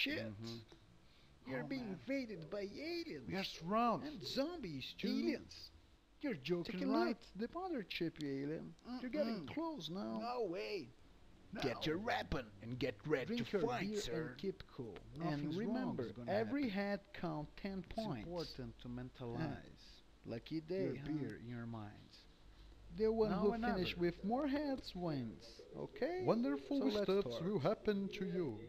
shit. Mm-hmm. You're Oh, being man. invaded by aliens. We are surrounded. and zombies too. Aliens. You're joking, Take a right? look. The mothership, you alien. You're getting close now. No way. Get your weapon and get ready Drink to your fight, beer sir. and keep cool. and Nothing's wrong remember, is every happen. head count 10 It's points. important to mentalize Lucky day, your huh? beer in your minds. The one Now who finishes with more heads wins. Okay? Wonderful So stuff will happen to you.